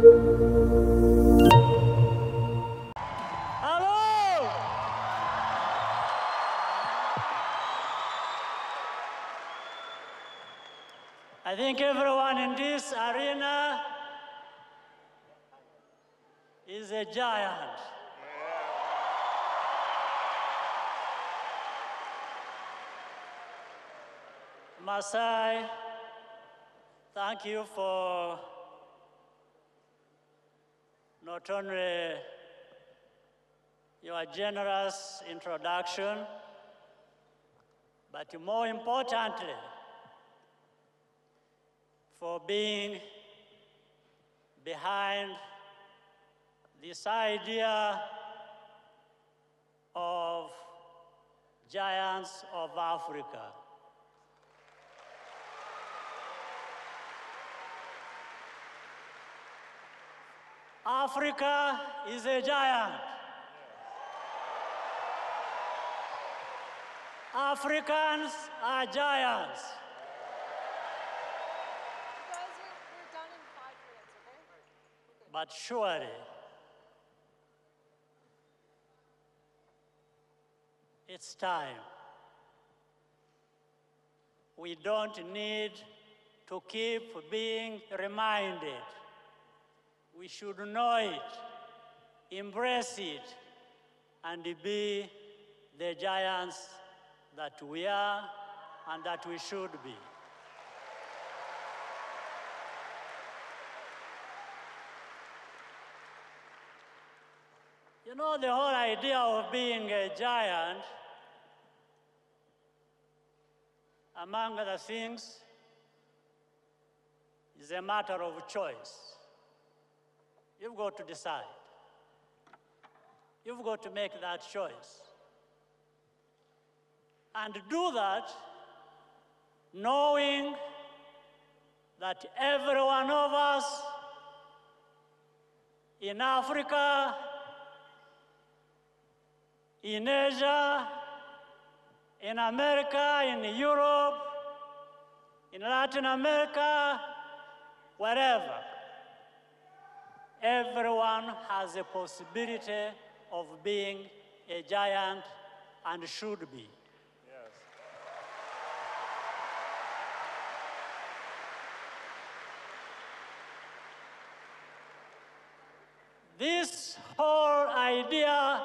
I think everyone in this arena is a giant. Masai, thank you for not only your generous introduction, but more importantly, for being behind this idea of giants of Africa. Africa is a giant. Africans are giants. But surely, it's time. We don't need to keep being reminded. We should know it, embrace it, and be the giants that we are and that we should be. You know, the whole idea of being a giant, among other things, is a matter of choice. You've got to decide. You've got to make that choice. And do that knowing that every one of us in Africa, in Asia, in America, in Europe, in Latin America, wherever, everyone has a possibility of being a giant and should be. This whole idea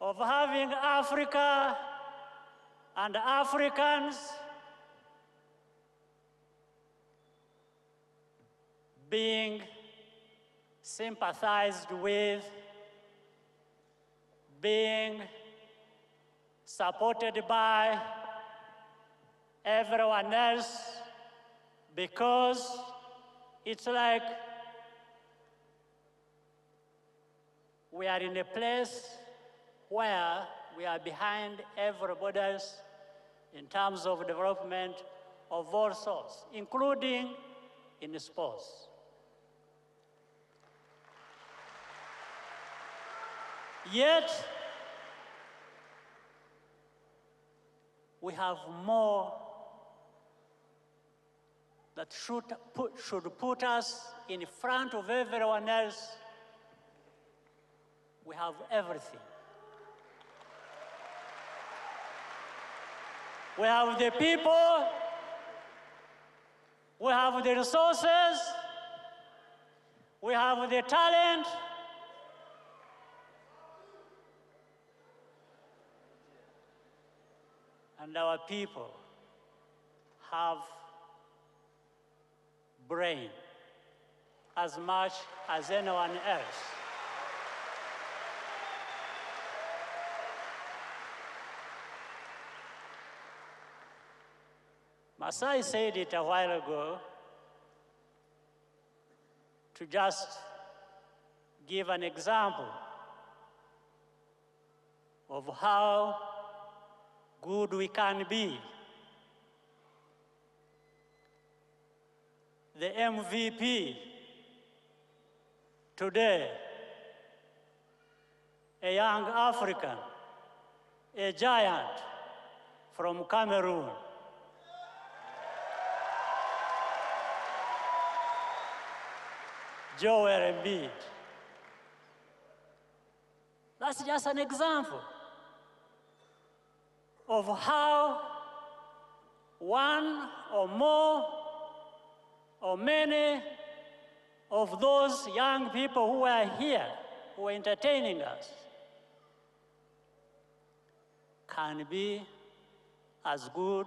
of having Africa and Africans being sympathized with, being supported by everyone else because it's like we are in a place where we are behind everybody else in terms of development of all sorts, including in sports. Yet, we have more that should put, should put us in front of everyone else. We have everything. We have the people, we have the resources, we have the talent, and our people have brain as much as anyone else. Masai said it a while ago to just give an example of how good we can be. The MVP today, a young African, a giant from Cameroon. Joel Embiid. That's just an example of how one or more or many of those young people who are here, who are entertaining us, can be as good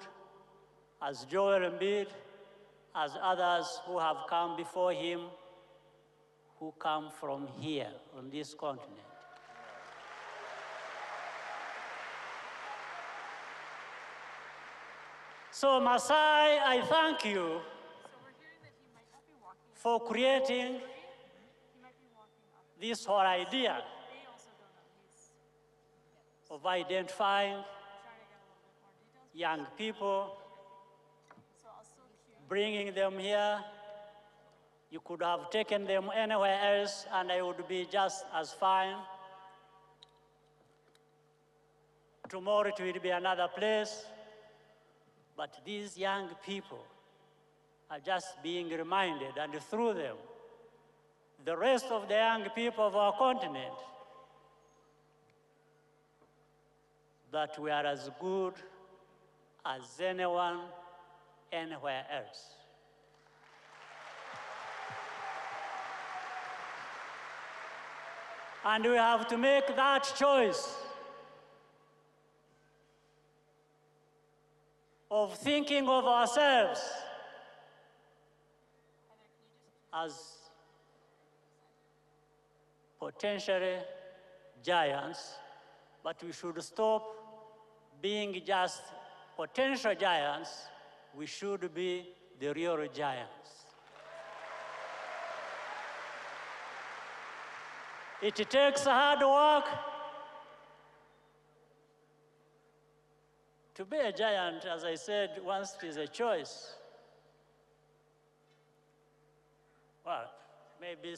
as Joel Embiid, as others who have come before him, who come from here on this continent. So, Masai, I thank you for creating this whole idea They of identifying young people, bringing them here. You could have taken them anywhere else, and I would be just as fine. Tomorrow it will be another place. But these young people are just being reminded, and through them, the rest of the young people of our continent, that we are as good as anyone anywhere else. And we have to make that choice of thinking of ourselves as potentially giants, but we should stop being just potential giants. We should be the real giants. It takes hard work to be a giant, as I said, once it is a choice. Well, maybe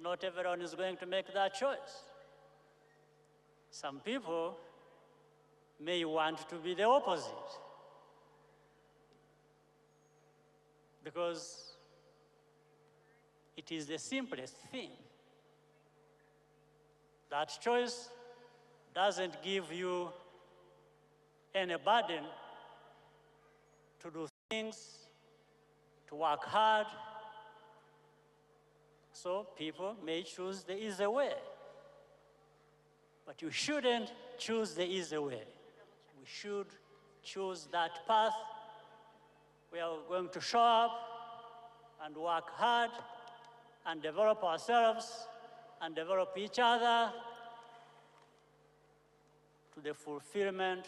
not everyone is going to make that choice. Some people may want to be the opposite. Because it is the simplest thing. That choice doesn't give you any burden to do things, to work hard. So people may choose the easy way. But you shouldn't choose the easy way. We should choose that path. We are going to show up and work hard and develop ourselves and develop each other to the fulfillment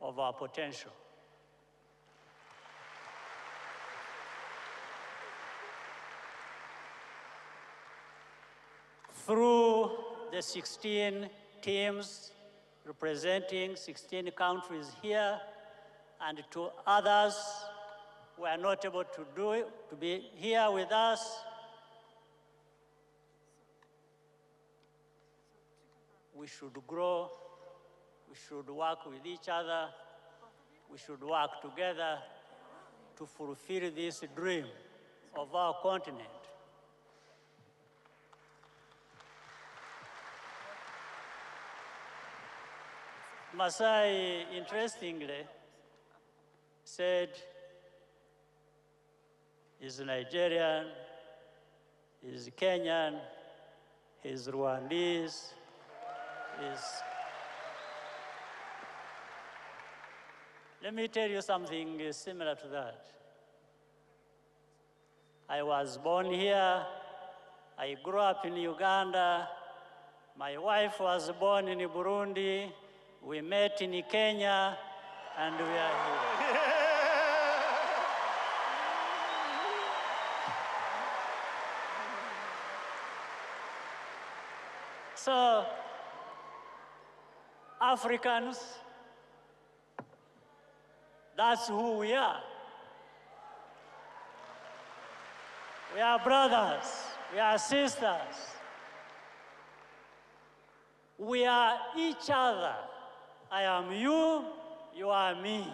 of our potential. Through the 16 teams representing 16 countries here, and to others who are not able to do it, to be here with us, we should grow, we should work with each other, we should work together to fulfill this dream of our continent. Masai, interestingly, said he's Nigerian, he's Kenyan, he's Rwandese, he's. Let me tell you something similar to that. I was born here, I grew up in Uganda, my wife was born in Burundi, we met in Kenya, and we are here. So, Africans, that's who we are. We are brothers, we are sisters. We are each other. I am you, you are me.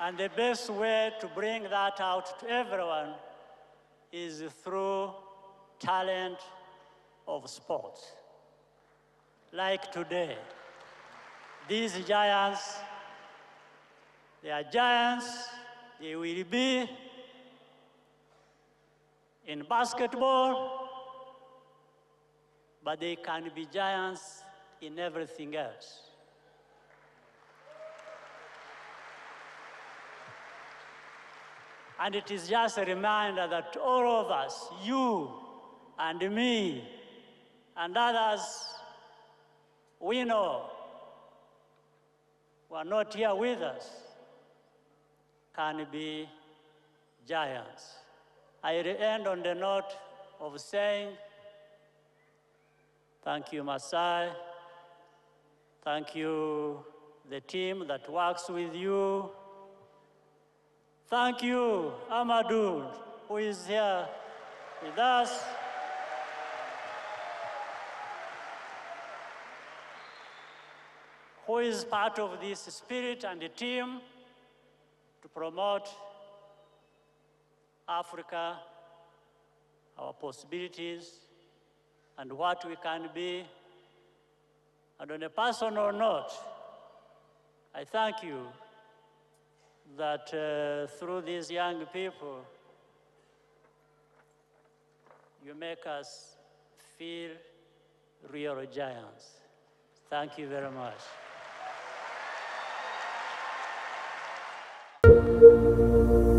And the best way to bring that out to everyone is through talent of sports. Like today, these giants, they are giants, they will be in basketball, but they can be giants in everything else. And it is just a reminder that all of us, you and me and others, we know who are not here with us can be giants. I end on the note of saying, thank you, Masai. Thank you, the team that works with you. Thank you, Amadou, who is here with us. Who is part of this spirit and the team to promote Africa, our possibilities, and what we can be. And on a personal note, I thank you that uh, through these young people, you make us feel real giants. Thank you very much. thank you